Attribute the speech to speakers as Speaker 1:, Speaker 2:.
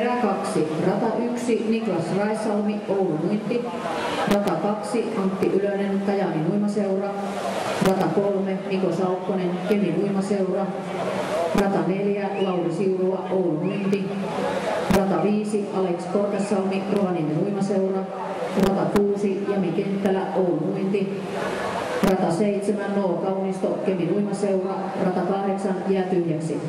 Speaker 1: Erä 2, rata 1, Niklas Raisalmi, Oulu Muinti. Rata 2, Antti Ylönen, Kajani Uimaseura. Rata 3, Niko Saukkonen, Kemi Uimaseura. Rata 4, Lauri Siurua, Oulu Muinti. Rata 5, Alex Korkesalmi, Rovaniemen Uimaseura. Rata 6, Jami Kenttälä, Oulu Muinti. Rata 7, Noo Kaunisto, Kemin Uimaseura. Rata 8, jää tyhjäksi.